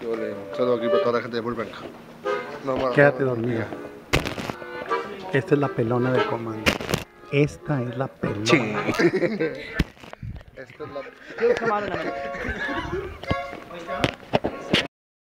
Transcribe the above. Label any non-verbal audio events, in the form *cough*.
Yo le un saludo aquí para toda la gente de Burbank. No. Quédate dormida. Esta es la pelona del comando. Esta es la pelona. Sí. *laughs* Esta es la. pelona.